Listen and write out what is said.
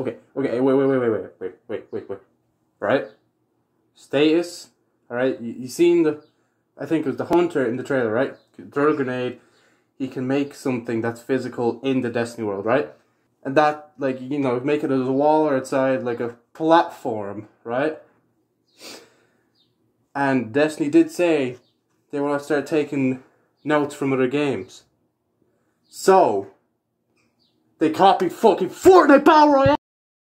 okay, okay, wait, wait, wait, wait, wait, wait, wait, wait, wait. Right? Stasis, alright? You, you seen the, I think it was the hunter in the trailer, right? Throw a grenade, he can make something that's physical in the Destiny world, right? And that, like, you know, make it as a wall or outside, like a platform, right? And Destiny did say they want to start taking notes from other games. So, they copied fucking Fortnite Battle Royale!